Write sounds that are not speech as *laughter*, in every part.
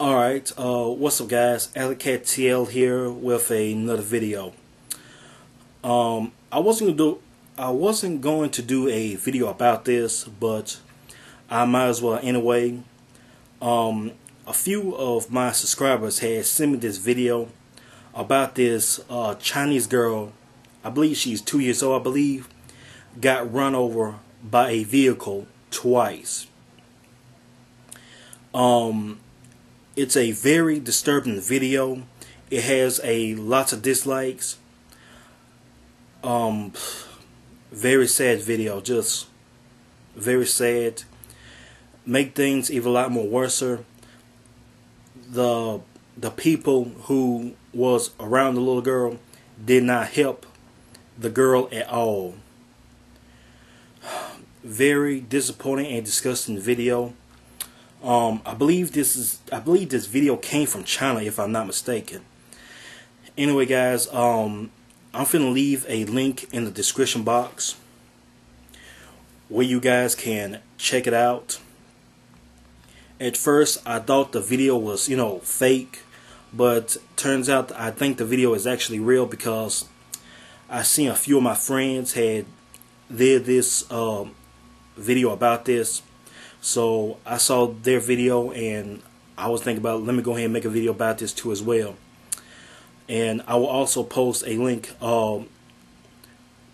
Alright, uh, what's up guys? Alleycat TL here with another video. Um, I wasn't gonna do I wasn't going to do a video about this, but I might as well anyway. Um, a few of my subscribers had sent me this video about this uh, Chinese girl. I believe she's two years old. I believe got run over by a vehicle twice. Um, it's a very disturbing video. It has a lots of dislikes. Um, very sad video. Just very sad. Make things even a lot more worser. The the people who was around the little girl did not help the girl at all. *sighs* Very disappointing and disgusting video. Um, I believe this is I believe this video came from China if I'm not mistaken. Anyway, guys, um, I'm finna leave a link in the description box where you guys can check it out. At first, I thought the video was you know fake, but turns out I think the video is actually real because I seen a few of my friends had did this um, video about this so I saw their video and I was thinking about let me go ahead and make a video about this too as well. And I will also post a link um,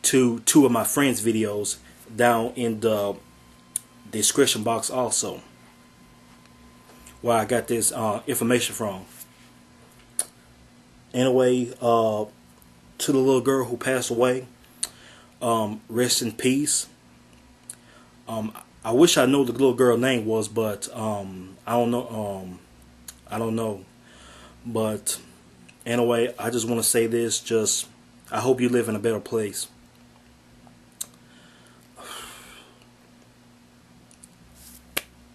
to two of my friends' videos down in the description box also. Where I got this uh, information from. Anyway, uh, to the little girl who passed away, um, rest in peace. Um, I wish I knew the little girl name was, but um, I don't know. Um, I don't know. But anyway, I just want to say this. Just I hope you live in a better place. *sighs*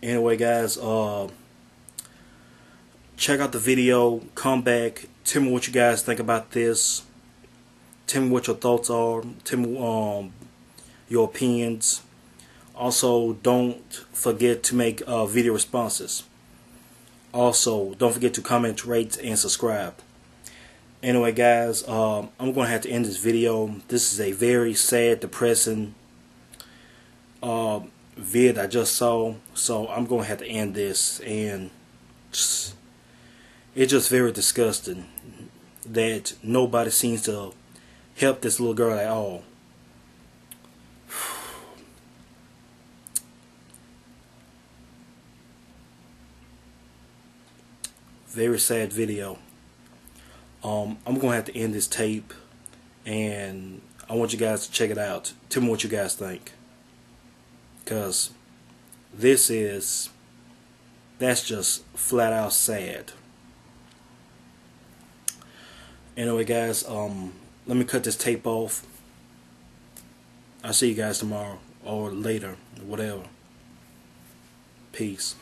Anyway, guys, uh, check out the video. Come back. Tell me what you guys think about this. Tell me what your thoughts are. Tell me um, your opinions. Also, don't forget to make uh, video responses. Also, don't forget to comment, rate, and subscribe. Anyway, guys, um, I'm going to have to end this video. This is a very sad, depressing uh, vid I just saw. So I'm going to have to end this. And it's just very disgusting that nobody seems to help this little girl at all. Very sad video. Um, I'm to have to end this tape and I want you guys to check it out. Tell me what you guys think. Because this is, that's just flat out sad. Anyway, guys, um, let me cut this tape off. I'll see you guys tomorrow or later, whatever. Peace.